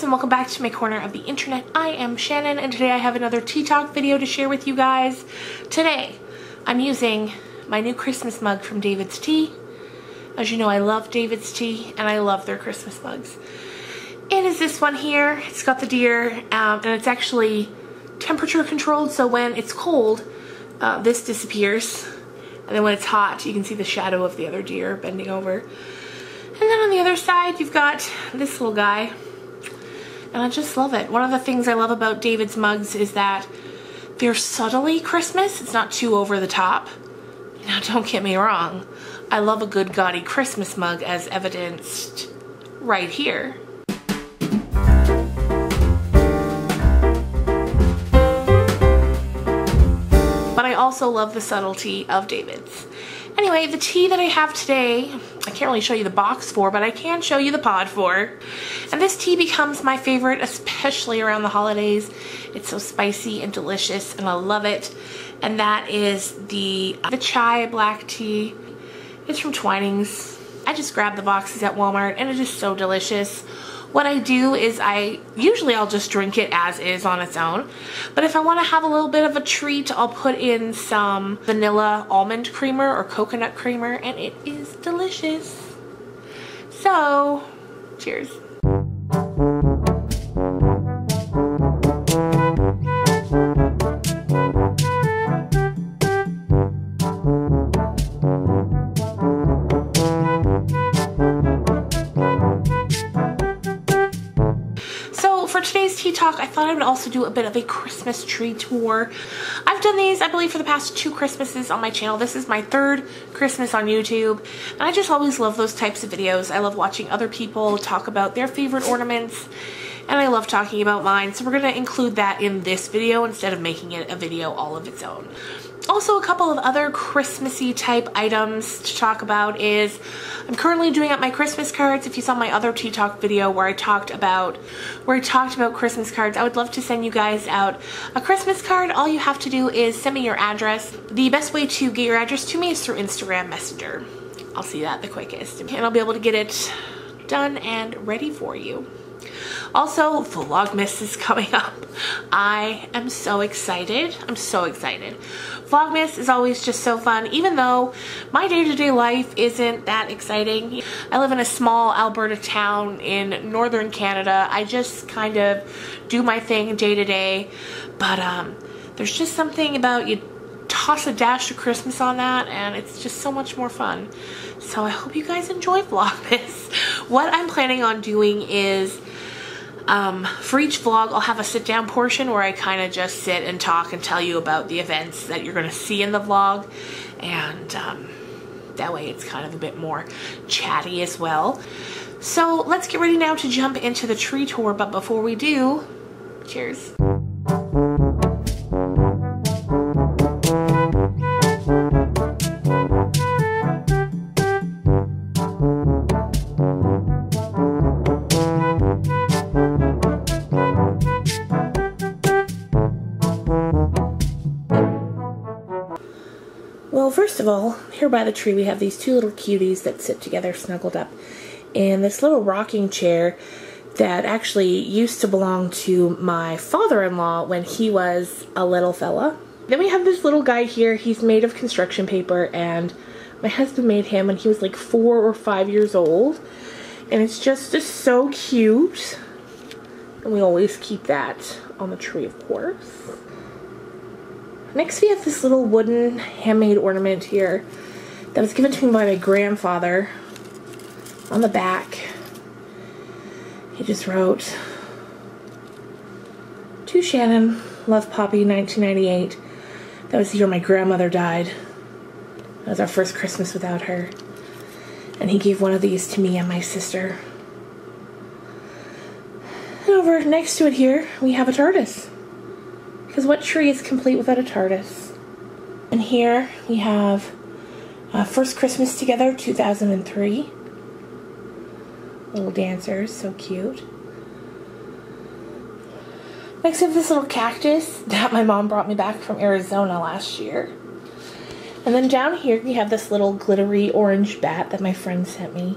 and welcome back to my corner of the internet. I am Shannon and today I have another tea talk video to share with you guys. Today I'm using my new Christmas mug from David's Tea. As you know I love David's Tea and I love their Christmas mugs. It is this one here. It's got the deer um, and it's actually temperature controlled so when it's cold uh, this disappears and then when it's hot you can see the shadow of the other deer bending over. And then on the other side, you've got this little guy. And I just love it. One of the things I love about David's mugs is that they're subtly Christmas. It's not too over the top. Now, don't get me wrong. I love a good gaudy Christmas mug as evidenced right here. But I also love the subtlety of David's. Anyway, the tea that I have today, I can't really show you the box for, but I can show you the pod for. And this tea becomes my favorite, especially around the holidays. It's so spicy and delicious, and I love it. And that is the, uh, the chai black tea. It's from Twinings. I just grabbed the boxes at Walmart, and it is so delicious. What I do is I, usually I'll just drink it as is on its own. But if I want to have a little bit of a treat, I'll put in some vanilla almond creamer or coconut creamer and it is delicious. So, cheers. Also do a bit of a Christmas tree tour. I've done these, I believe, for the past two Christmases on my channel. This is my third Christmas on YouTube, and I just always love those types of videos. I love watching other people talk about their favorite ornaments, and I love talking about mine, so we're going to include that in this video instead of making it a video all of its own. Also, a couple of other Christmassy type items to talk about is I'm currently doing up my Christmas cards. If you saw my other Tea Talk video where I talked about where I talked about Christmas cards, I would love to send you guys out a Christmas card. All you have to do is send me your address. The best way to get your address to me is through Instagram Messenger. I'll see that the quickest, and I'll be able to get it done and ready for you. Also, Vlogmas is coming up. I am so excited. I'm so excited. Vlogmas is always just so fun, even though my day-to-day -day life isn't that exciting. I live in a small Alberta town in northern Canada. I just kind of do my thing day to day, but um, there's just something about you toss a dash of Christmas on that and it's just so much more fun. So I hope you guys enjoy Vlogmas. What I'm planning on doing is um, for each vlog, I'll have a sit down portion where I kind of just sit and talk and tell you about the events that you're going to see in the vlog. And um, that way it's kind of a bit more chatty as well. So let's get ready now to jump into the tree tour. But before we do, cheers. First of all, here by the tree we have these two little cuties that sit together snuggled up. And this little rocking chair that actually used to belong to my father-in-law when he was a little fella. Then we have this little guy here. He's made of construction paper and my husband made him when he was like four or five years old. And it's just, just so cute. And we always keep that on the tree, of course. Next we have this little wooden handmade ornament here that was given to me by my grandfather. On the back, he just wrote, To Shannon, love Poppy, 1998. That was the year my grandmother died. That was our first Christmas without her. And he gave one of these to me and my sister. And over next to it here, we have a TARDIS. Because what tree is complete without a TARDIS? And here we have uh, First Christmas Together 2003. Little dancers, so cute. Next we have this little cactus that my mom brought me back from Arizona last year. And then down here we have this little glittery orange bat that my friend sent me.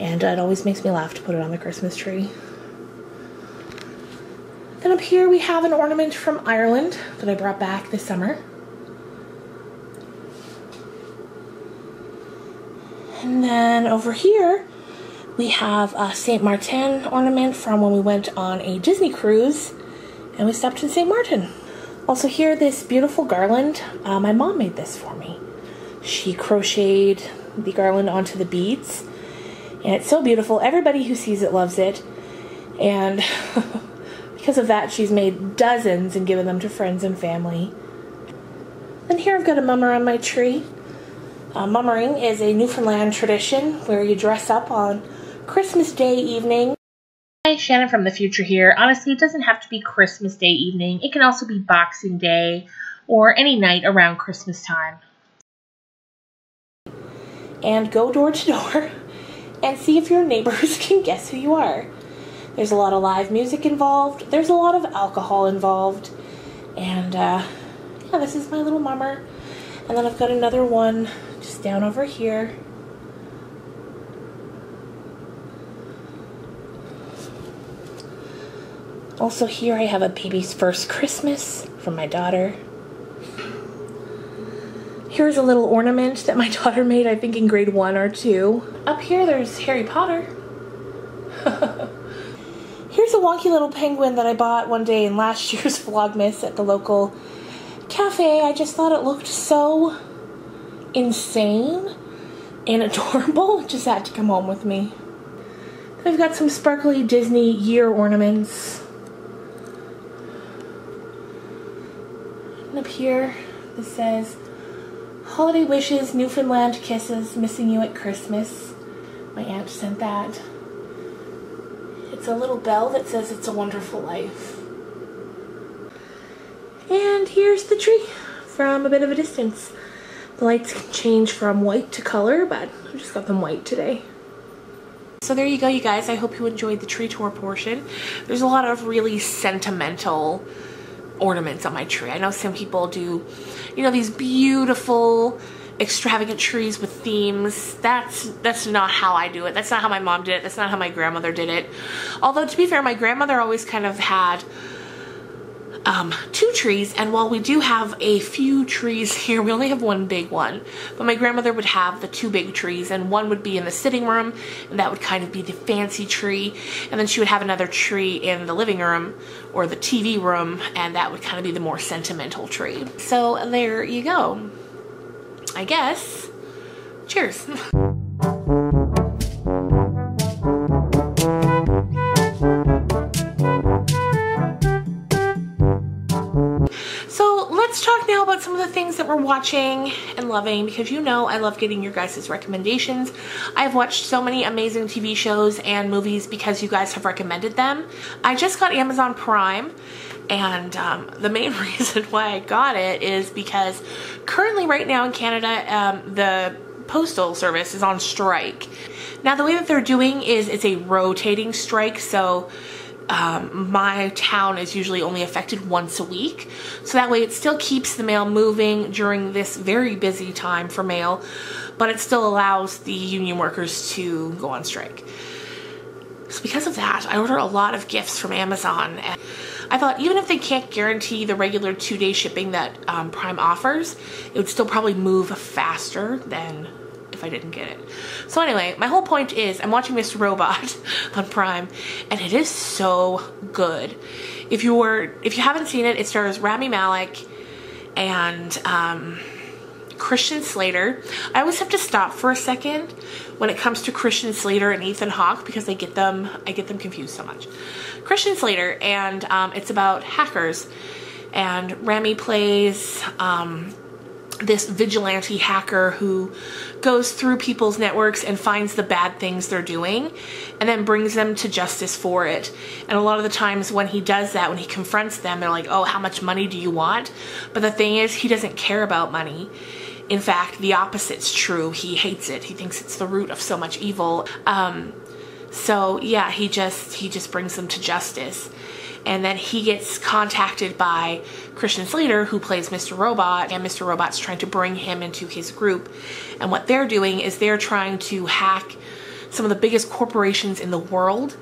And it always makes me laugh to put it on the Christmas tree. Then up here we have an ornament from Ireland that I brought back this summer. And then over here we have a St. Martin ornament from when we went on a Disney cruise and we stopped in St. Martin. Also here, this beautiful garland. Uh, my mom made this for me. She crocheted the garland onto the beads and it's so beautiful. Everybody who sees it loves it. And because of that, she's made dozens and given them to friends and family. And here I've got a mummer on my tree. Uh, mummering is a Newfoundland tradition where you dress up on Christmas Day evening. Hi, Shannon from the future here. Honestly, it doesn't have to be Christmas Day evening. It can also be Boxing Day or any night around Christmas time. And go door to door and see if your neighbors can guess who you are. There's a lot of live music involved. There's a lot of alcohol involved. And uh, yeah, this is my little mummer. And then I've got another one just down over here. Also here I have a baby's first Christmas from my daughter. Here's a little ornament that my daughter made, I think in grade one or two. Up here there's Harry Potter. A wonky little penguin that I bought one day in last year's Vlogmas at the local cafe. I just thought it looked so insane and adorable. It just had to come home with me. I've got some sparkly Disney year ornaments. And up here, this says, Holiday wishes, Newfoundland kisses, missing you at Christmas. My aunt sent that. It's a little bell that says it's a wonderful life. And here's the tree from a bit of a distance. The lights can change from white to color, but I just got them white today. So there you go, you guys. I hope you enjoyed the tree tour portion. There's a lot of really sentimental ornaments on my tree. I know some people do, you know, these beautiful extravagant trees with themes. That's that's not how I do it. That's not how my mom did it. That's not how my grandmother did it. Although to be fair, my grandmother always kind of had um, two trees, and while we do have a few trees here, we only have one big one. But my grandmother would have the two big trees, and one would be in the sitting room, and that would kind of be the fancy tree. And then she would have another tree in the living room or the TV room, and that would kind of be the more sentimental tree. So there you go. I guess. Cheers. So let's talk now about some of the things that we're watching and loving because you know I love getting your guys' recommendations. I've watched so many amazing TV shows and movies because you guys have recommended them. I just got Amazon Prime and um, the main reason why I got it is because currently right now in Canada um, the postal service is on strike. Now the way that they're doing is it's a rotating strike so um, my town is usually only affected once a week. So that way it still keeps the mail moving during this very busy time for mail, but it still allows the union workers to go on strike. So because of that, I order a lot of gifts from Amazon. And I thought even if they can't guarantee the regular two-day shipping that um, Prime offers, it would still probably move faster than if I didn't get it. So anyway, my whole point is I'm watching Mr. Robot on Prime and it is so good. If you were if you haven't seen it, it stars Rami Malek and um, Christian Slater. I always have to stop for a second when it comes to Christian Slater and Ethan Hawke because I get them I get them confused so much. Christian Slater and um, it's about hackers and Rami plays um, this vigilante hacker who goes through people's networks and finds the bad things they're doing and then brings them to justice for it. And a lot of the times when he does that, when he confronts them, they're like, oh, how much money do you want? But the thing is, he doesn't care about money. In fact, the opposite's true. He hates it. He thinks it's the root of so much evil. Um, so yeah, he just he just brings them to justice and then he gets contacted by Christian Slater, who plays Mr. Robot, and Mr. Robot's trying to bring him into his group. And what they're doing is they're trying to hack some of the biggest corporations in the world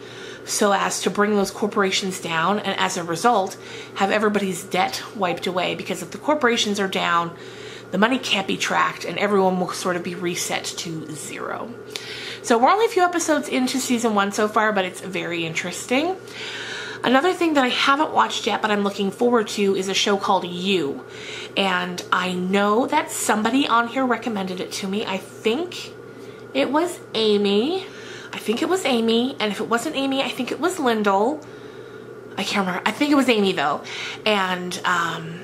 so as to bring those corporations down and as a result have everybody's debt wiped away because if the corporations are down the money can't be tracked and everyone will sort of be reset to zero so we're only a few episodes into season one so far but it's very interesting Another thing that I haven't watched yet, but I'm looking forward to, is a show called You. And I know that somebody on here recommended it to me. I think it was Amy. I think it was Amy. And if it wasn't Amy, I think it was Lyndall. I can't remember. I think it was Amy though. And um,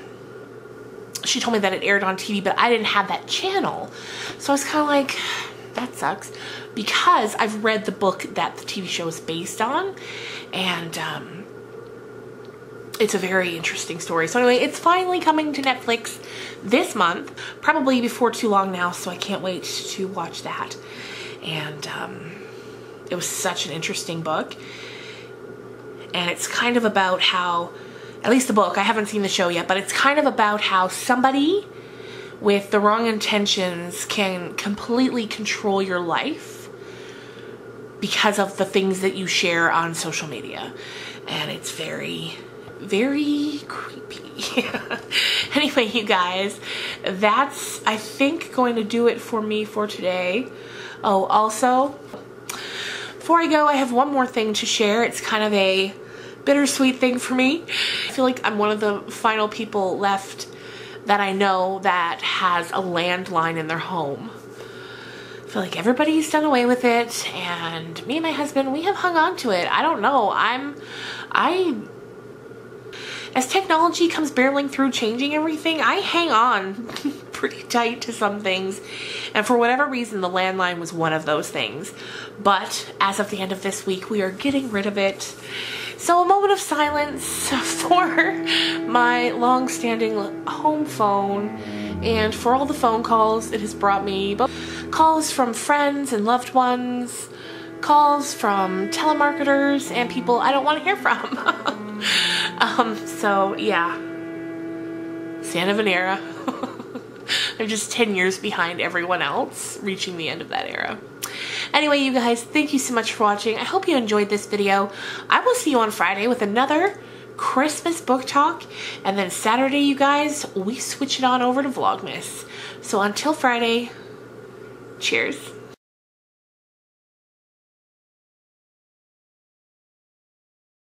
she told me that it aired on TV, but I didn't have that channel. So I was kind of like, that sucks. Because I've read the book that the TV show is based on. And um, it's a very interesting story. So anyway, it's finally coming to Netflix this month, probably before too long now, so I can't wait to watch that. And um, it was such an interesting book. And it's kind of about how, at least the book, I haven't seen the show yet, but it's kind of about how somebody with the wrong intentions can completely control your life because of the things that you share on social media. And it's very very creepy. anyway, you guys, that's, I think, going to do it for me for today. Oh, also, before I go, I have one more thing to share. It's kind of a bittersweet thing for me. I feel like I'm one of the final people left that I know that has a landline in their home. I feel like everybody's done away with it and me and my husband, we have hung on to it. I don't know. I'm, I as technology comes barreling through changing everything, I hang on pretty tight to some things. And for whatever reason, the landline was one of those things. But as of the end of this week, we are getting rid of it. So a moment of silence for my long-standing home phone and for all the phone calls it has brought me. Calls from friends and loved ones, calls from telemarketers and people I don't want to hear from. um, so yeah, it's the I'm just 10 years behind everyone else reaching the end of that era. Anyway, you guys, thank you so much for watching. I hope you enjoyed this video. I will see you on Friday with another Christmas book talk. And then Saturday, you guys, we switch it on over to Vlogmas. So until Friday, cheers.